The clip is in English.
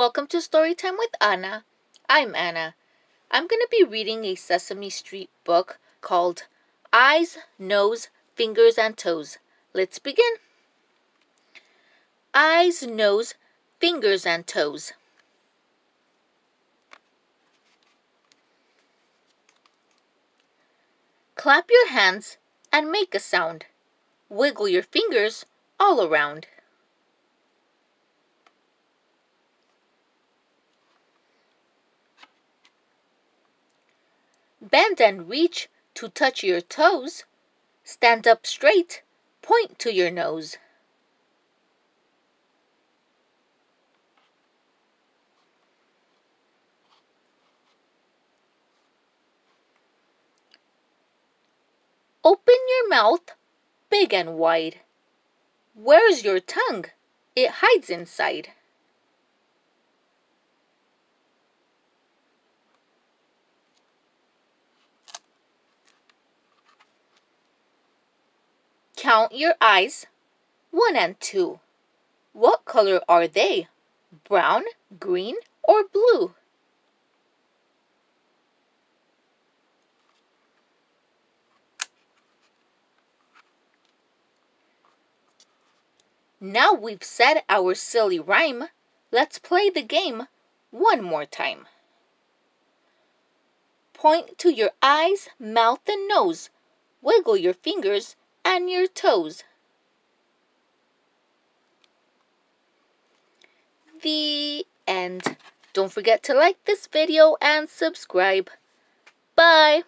Storytime with Ana. I'm Ana. I'm going to be reading a Sesame Street book called Eyes, Nose, Fingers, and Toes. Let's begin. Eyes, Nose, Fingers, and Toes. Clap your hands and make a sound. Wiggle your fingers all around. Bend and reach to touch your toes. Stand up straight, point to your nose. Open your mouth big and wide. Where's your tongue? It hides inside. Count your eyes. One and two. What color are they? Brown, green, or blue? Now we've said our silly rhyme, let's play the game one more time. Point to your eyes, mouth, and nose. Wiggle your fingers and your toes. The end. Don't forget to like this video and subscribe. Bye!